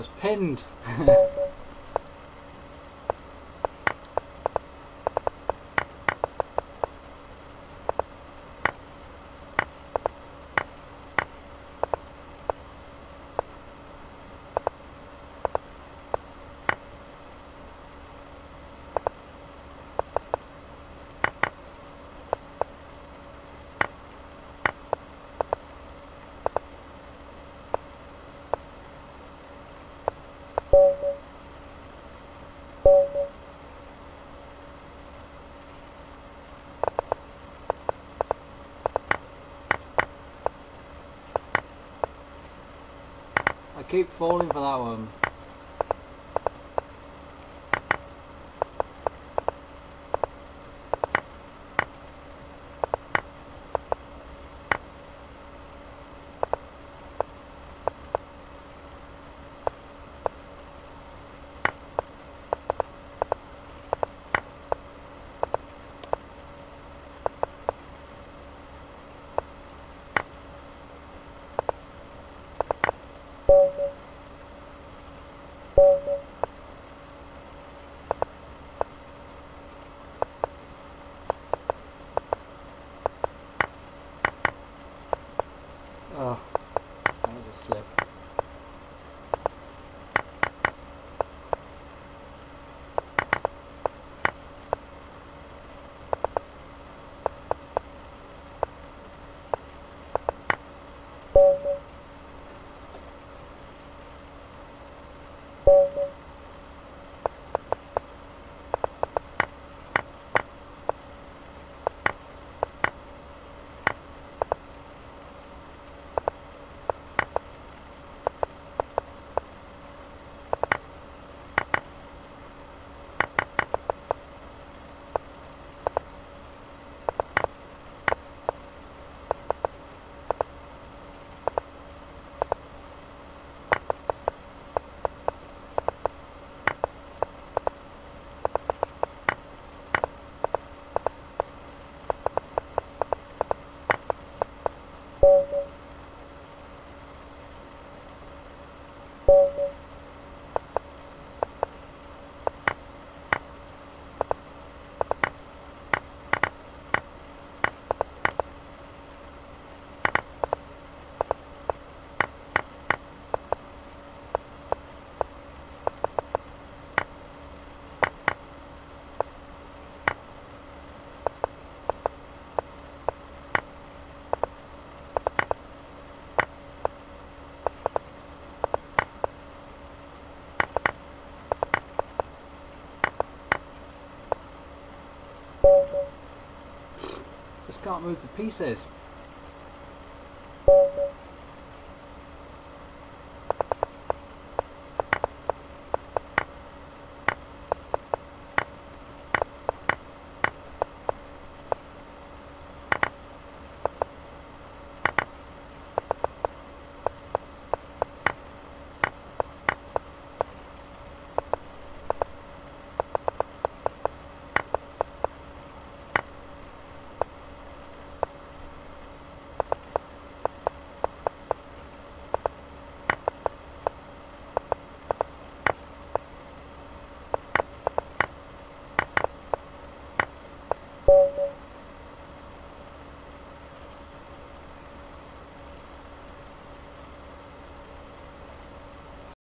was pinned. keep falling for that one. Can't move the pieces.